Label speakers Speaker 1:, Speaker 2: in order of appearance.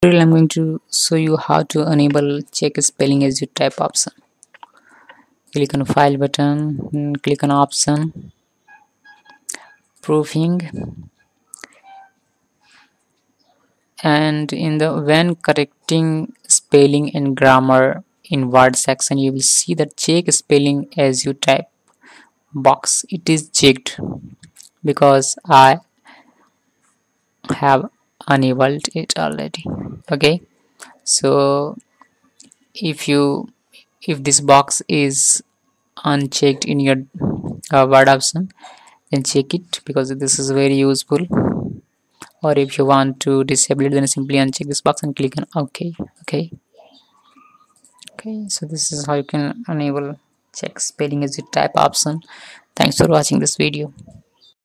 Speaker 1: tutorial I'm going to show you how to enable check spelling as you type option. Click on file button click on option. Proofing. And in the when correcting spelling and grammar in word section you will see that check spelling as you type box. It is checked because I have enabled it already. Okay? So if you if this box is unchecked in your uh, word option then check it because this is very useful. Or if you want to disable it then simply uncheck this box and click on ok. Okay? Okay? So this is how you can enable check spelling as you type option. Thanks for watching this video